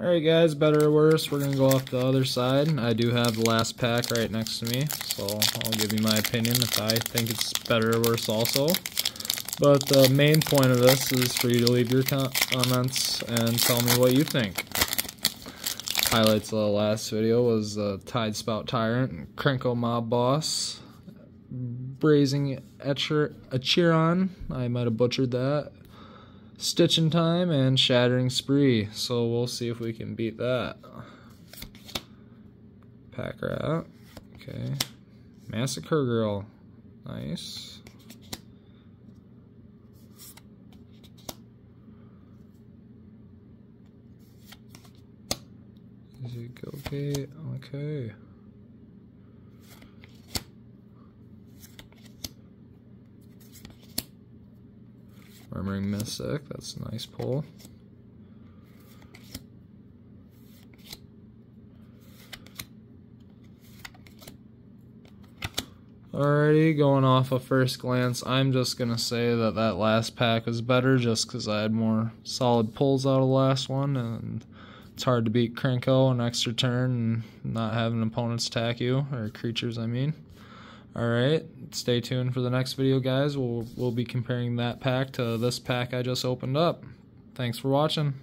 Alright guys, better or worse, we're going to go off the other side. I do have the last pack right next to me, so I'll give you my opinion if I think it's better or worse also. But the main point of this is for you to leave your comments and tell me what you think. Highlights of the last video was the Tidespout Tyrant, Krenko Mob Boss, Brazing Etcher Acheron, I might have butchered that, Stitching Time, and Shattering Spree. So we'll see if we can beat that. Pack Rat, okay. Massacre Girl, nice. Is it okay? Okay. Murmuring Mystic, that's a nice pull. Alrighty, going off a first glance, I'm just going to say that that last pack was better just because I had more solid pulls out of the last one, and it's hard to beat Krenko an extra turn and not having opponents attack you, or creatures, I mean. Alright, stay tuned for the next video, guys. We'll, we'll be comparing that pack to this pack I just opened up. Thanks for watching.